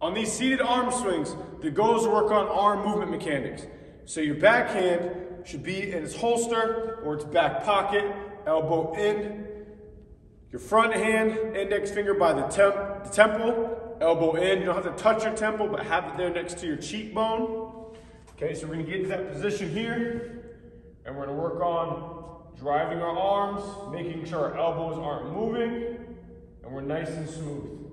On these seated arm swings, the goal is to work on arm movement mechanics. So your backhand should be in its holster or its back pocket, elbow in. Your front hand, index finger by the, temp the temple, elbow in. You don't have to touch your temple, but have it there next to your cheekbone. Okay, so we're gonna get into that position here, and we're gonna work on driving our arms, making sure our elbows aren't moving, and we're nice and smooth.